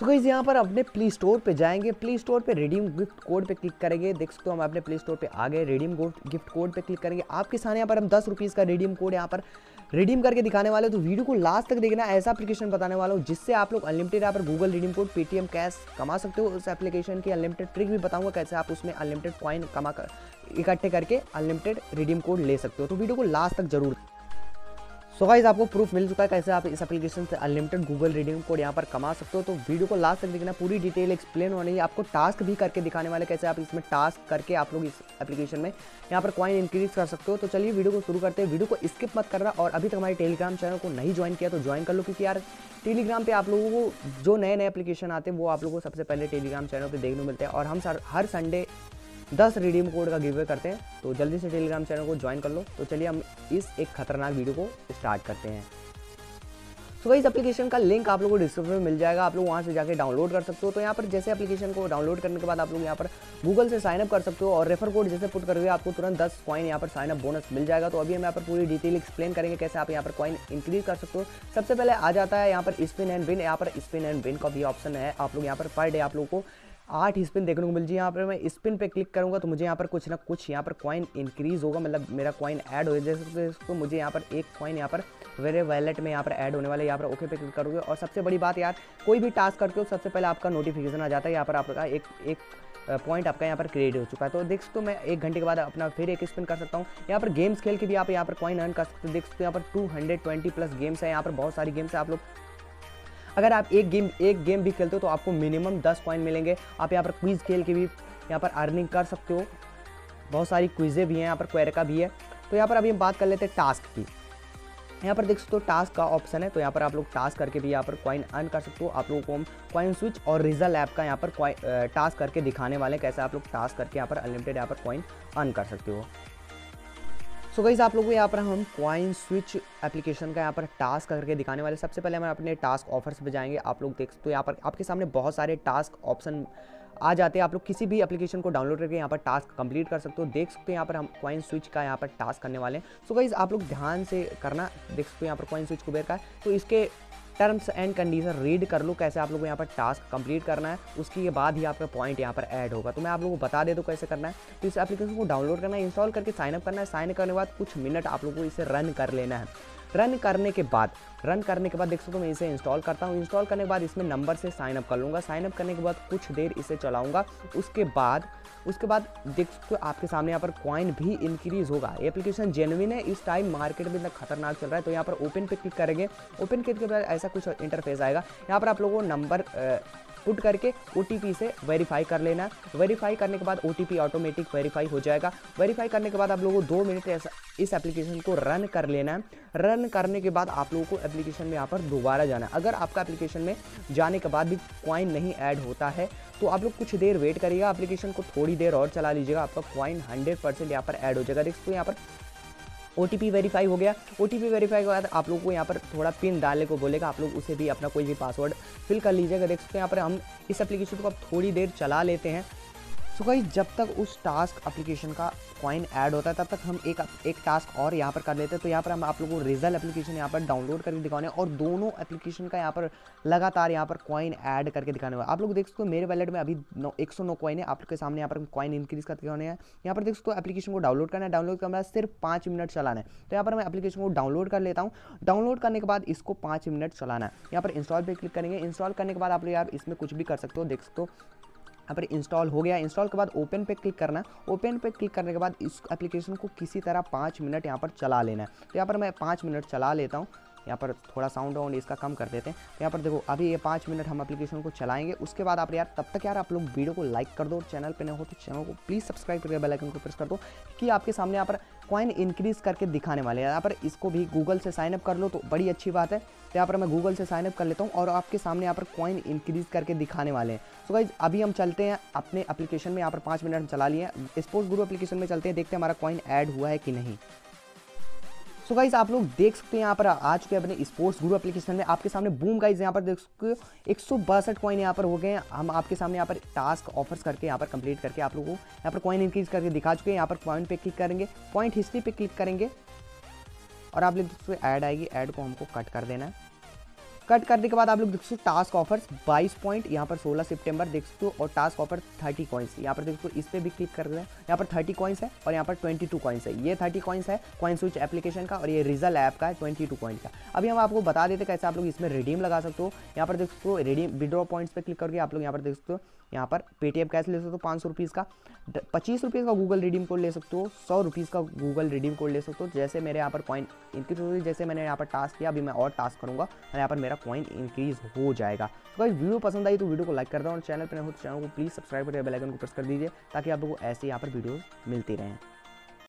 सो so यहाँ पर अपने प्ले स्टोर पे जाएँगे। प्ले स्टोर पे रिडीम गिफ्ट कोड पे क्लिक करेंगे। देख सकते हो हम अपने प्ले स्टोर पे आ गए। रिडीम गिफ्ट कोड पे क्लिक करेंगे। आपके सामने यहाँ पर हम दस रुपीज़ का रिडीम कोड यहाँ पर रिडीम करके दिखाने वाले हो। तो वीडियो को लास्ट तक देखना। ऐसा एप्लीकेशन बताने वाला हूँ, जिससे आप लोग अनलिमिटेड यहाँ पर Google redeem code Paytm cash कमा सकते हो। उस एप्लीकेशन की अनलिमिटेड ट्रिक भी बताऊँगा कैसे आप उसमें अनलिमिटेड कॉइन कमा कर इकट्ठे करके अनलिमिटेड रिडीम कोड ले सकते हो। तो वीडियो को लास्ट तक ज़रूर सो गाइज़ आपको प्रूफ मिल चुका है कैसे आप इस एप्लीकेशन से अनलिमिटेड गूगल रीडिंग कोड यहाँ पर कमा सकते हो। तो वीडियो को लास्ट तक देखना, पूरी डिटेल एक्सप्लेन होने है आपको टास्क भी करके दिखाने वाले कैसे आप इसमें टास्क करके आप लोग इस एप्लीकेशन में यहाँ पर कॉइन इंक्रीज कर सकते हो। तो चलिए वीडियो को शुरू करते हैं। वीडियो को स्किप मत करना और अभी तक हमारे टेलीग्राम चैनल को नहीं ज्वाइन किया तो ज्वाइन कर लो क्योंकि यार टेलीग्राम पे आप लोगों को जो नए नए एप्लीकेशन आते हैं, वो आप लोगों को सबसे पहले टेलीग्राम चैनल पे देखने को मिलते हैं। और हम हर संडे दस रिडीम कोड का गिवे करते हैं तो जल्दी से टेलीग्राम चैनल को ज्वाइन कर लो। तो चलिए हम इस एक खतरनाक वीडियो को स्टार्ट करते हैं। सो so, इस एप्लीकेशन का लिंक आप लोगों को डिस्क्रिप्शन में मिल जाएगा। आप लोग वहाँ से जाके डाउनलोड कर सकते हो। तो यहाँ पर जैसे एप्लीकेशन को डाउनलोड करने के बाद आप लोग यहाँ पर गूगल से साइनअप कर सकते हो और रेफर कोड जैसे पुट करोगे आपको तुरंत दस कॉइन यहाँ पर साइनअप बोनस मिल जाएगा। तो अभी हम यहाँ पर पूरी डिटेल एक्सप्लेन करेंगे कैसे आप यहाँ पर कॉइन इंक्रीज कर सकते हो। सबसे पहले आ जाता है यहाँ पर स्पिन एंड विन यहाँ पर स्पिन एंड विन का भी ऑप्शन है। आप लोग यहाँ पर पर डे आप लोग को आठ स्पिन देखने को मिल जाए यहाँ पर मैं स्पिन पे क्लिक करूँगा तो मुझे यहाँ पर कुछ ना कुछ यहाँ पर कॉइन इंक्रीज होगा मतलब मेरा कॉइन ऐड हो जाए जैसे तो मुझे यहाँ पर एक कॉइन यहाँ पर मेरे वैलेट में यहाँ पर ऐड होने वाले यहाँ पर ओके पे क्लिक करोगे और सबसे बड़ी बात यार कोई भी टास्क करते हो सबसे पहले आपका नोटिफिकेशन आ जाता है यहाँ पर आपका एक एक पॉइंट आपका यहाँ पर क्रिएट हो चुका है तो देख सकते हो मैं एक घंटे के बाद अपना फिर एक स्पिन कर सकता हूँ यहाँ पर गेम्स खेल के भी आप यहाँ पर कॉइन अर्न कर सकते हो देख सकते हो यहाँ पर 220 प्लस गेम्स हैं यहाँ पर बहुत सारी गेम्स है आप लोग अगर आप एक गेम एक गेम भी खेलते हो तो आपको मिनिमम दस पॉइंट मिलेंगे आप यहाँ पर क्विज़ खेल के भी यहाँ पर अर्निंग कर सकते हो बहुत सारी क्विज़ें भी हैं यहाँ पर क्वेरका भी है तो यहाँ पर अभी हम बात कर लेते हैं टास्क की यहाँ पर देख सकते हो टास्क का ऑप्शन है तो यहाँ पर आप लोग टास्क करके भी यहाँ पर कॉइन अर्न कर सकते हो आप लोगों को हम कॉइन स्विच और रिजल ऐप का यहाँ पर टास्क करके दिखाने वाले हैं कैसे आप लोग टास्क करके यहाँ पर अनलिमिटेड यहाँ पर कॉइन अर्न कर सकते हो सो गाइज़ आप लोगों को यहाँ पर हम क्वाइन स्विच एप्लीकेशन का यहाँ पर टास्क करके दिखाने वाले सबसे पहले हम अपने टास्क ऑफर्स पे जाएँगे। आप लोग देख सकते हो यहाँ पर आपके सामने बहुत सारे टास्क ऑप्शन आ जाते हैं। आप लोग किसी भी एप्लीकेशन को डाउनलोड करके यहाँ पर टास्क कंप्लीट कर सकते हो। देख सकते हो यहाँ पर हम क्वाइन स्विच का यहाँ पर टास्क करने वाले हैं। सो गाइज़ आप लोग ध्यान से करना। देख सकते हो यहाँ पर क्वाइन स्विच कुबेर का तो इसके टर्म्स एंड कंडीशन रीड कर लो, कैसे आप लोगों को यहाँ पर टास्क कंप्लीट करना है, उसके बाद ही आपका पॉइंट यहाँ पर ऐड होगा। तो मैं आप लोगों को बता दे दो कैसे करना है। तो इस एप्लीकेशन को डाउनलोड करना है इंस्टॉल करके साइनअप करना है। साइन करने के बाद कुछ मिनट आप लोगों को इसे रन कर लेना है। रन करने के बाद, रन करने के बाद देख सकते हो मैं इसे इंस्टॉल करता हूँ। इंस्टॉल करने के बाद इसमें नंबर से साइन अप कर लूँगा। साइन अप करने के बाद कुछ देर इसे चलाऊँगा। उसके बाद उसके बाद देख सकते हो आपके सामने यहाँ पर कॉइन भी इंक्रीज होगा। एप्लीकेशन जेनविन है, इस टाइम मार्केट में इतना खतरनाक चल रहा है तो यहाँ पर ओपन पे क्लिक करेंगे। ओपन क्लिक के बाद ऐसा कुछ इंटरफेस आएगा। यहाँ पर आप लोगों को नंबर पुट करके ओटीपी से वेरीफाई कर लेना। वेरीफाई करने के बाद ओटीपी ऑटोमेटिक वेरीफाई हो जाएगा। वेरीफाई करने के बाद आप लोगों को दो मिनट ऐसा इस एप्लीकेशन को रन कर लेना है। रन करने के बाद आप लोगों को एप्लीकेशन में यहाँ पर दोबारा जाना है। अगर आपका एप्लीकेशन में जाने के बाद भी क्वाइन नहीं ऐड होता है तो आप लोग कुछ देर वेट करिएगा। एप्लीकेशन को थोड़ी देर और चला लीजिएगा। आपका क्वाइन हंड्रेड परसेंट यहाँ पर ऐड हो जाएगा। देखो यहाँ पर ओ टी पी वेरीफाई हो गया। ओ टी पी वेरीफाई के बाद आप लोग को यहाँ पर थोड़ा पिन डालने को बोलेगा। आप लोग उसे भी अपना कोई भी पासवर्ड फिल कर लीजिएगा। देख सकते हैं यहाँ पर हम इस एप्लीकेशन को अब थोड़ी देर चला लेते हैं। सो so जब तक उस टास्क एप्लीकेशन का कॉइन ऐड होता है, तब तक हम एक एक टास्क और यहाँ पर कर लेते हैं। तो यहाँ पर हम आप लोगों को रिज़ल्ट एप्लीकेशन यहाँ पर डाउनलोड करके दिखाने और दोनों एप्लीकेशन का यहाँ पर लगातार यहाँ पर कॉइन ऐड करके दिखाने वाला आप लोग देख सकते हो, मेरे वैलेट में अभी एक सौ नौ कॉइन है। आप लोग के सामने यहाँ पर कॉइन इंक्रीज करके दिखाने हैं। यहाँ पर देख सकते हो एप्लीकेशन को डाउनलोड करना है। डाउनलोड करना सिर्फ़ पाँच मिनट चलाना है। तो यहाँ पर मैं एप्लीकेशन को डाउनलोड कर लेता हूँ। डाउनलोड करने के बाद इसको पाँच मिनट चलाना है। यहाँ पर इंस्टॉल पर क्लिक करेंगे। इंस्टॉल करने के बाद आप लोग यार इसमें कुछ भी कर सकते हो। देख सकते हो यहाँ पर इंस्टॉल हो गया। इंस्टॉल के बाद ओपन पे क्लिक करना। ओपन पे क्लिक करने के बाद इस एप्लीकेशन को किसी तरह पाँच मिनट यहाँ पर चला लेना है। तो यहाँ पर मैं पाँच मिनट चला लेता हूँ। यहाँ पर थोड़ा साउंड वाउंड इसका कम कर देते हैं। तो यहाँ पर देखो, अभी ये पाँच मिनट हम एप्लीकेशन को चलाएँगे। उसके बाद आप यार, तब तक यार आप लोग वीडियो को लाइक कर दो चैनल पर न हो तो चैनल को प्लीज़ सब्सक्राइब करके बेल आइकन को प्रेस कर दो कि आपके सामने यहाँ पर कॉइन इंक्रीज़ करके दिखाने वाले हैं। यहाँ पर इसको भी गूगल से साइनअप कर लो तो बड़ी अच्छी बात है। तो यहाँ पर मैं गूगल से साइनअप कर लेता हूँ और आपके सामने यहाँ पर कॉइन इंक्रीज़ करके दिखाने वाले हैं। सो गाइज़ अभी हम चलते हैं अपने एप्लीकेशन में। यहाँ पर पाँच मिनट हम चला लिए स्पोर्ट्स गुरु एप्लीकेशन में चलते हैं, देखते हैं हमारा कॉइन ऐड हुआ है कि नहीं। सो गाइज़ आप लोग देख सकते हैं यहाँ पर आ चुके हैं अपने स्पोर्ट्स गुरु एप्लीकेशन में। आपके सामने बूम गाइज़ यहाँ पर देख सकते हो, एक सौ बासठ कॉइन यहाँ पर हो गए हम आपके सामने यहाँ पर टास्क ऑफर्स करके यहाँ पर कंप्लीट करके आप लोगों को यहाँ पर कॉइन इंक्रीज करके दिखा चुके हैं। यहाँ पर पॉइंट पे क्लिक करेंगे पॉइंट हिस्ट्री पे क्लिक करेंगे और आप लोग ऐड आएगी ऐड को हमको कट कर देना है। कट करने के बाद आप लोग देख सकते हो टास्क ऑफर्स 22 पॉइंट यहाँ पर 16 सितंबर देख सकते हो और टास्क ऑफ़र 30 कॉइन्स यहाँ पर देख सकते हो इस पर भी क्लिक कर रहे हैं यहाँ पर 30 कॉइन्स है और यहाँ पर 22 कॉइन्स है ये 30 कॉइन्स है कॉइन स्विच एप्लीकेशन का और ये रिजल ऐप का है 22 कॉइन्स का अभी हम आपको बता देते कैसे आप लोग इसमें रिडीम लगा सकते हो यहाँ पर देख सकते हो रिडीम विड्रॉ पॉइंट्स पर क्लिक करके आप लोग यहाँ पर देख सकते हो यहाँ पर पेटीएम कैश ले सकते हो पाँच सौ रुपीज़ का पच्चीस रुपीज़ का गूगल रिडीम कोड ले सकते हो सौ रुपीज़ का गूगल रिडीम कोड ले सकते हो जैसे मेरे यहाँ पर कॉइन इनकी जैसे मैंने यहाँ पर टास्क किया अभी मैं और टास्क करूँगा और यहाँ पर मेरा कॉइन इंक्रीज हो जाएगा। तो अगर वीडियो पसंद आई तो वीडियो को लाइक कर दो और चैनल पर हो तो चैनल को प्लीज़ सब्सक्राइब करके बेल आइकन को प्रेस कर दीजिए, ताकि आप लोगों को ऐसे यहाँ पर वीडियोज़ मिलती रहें।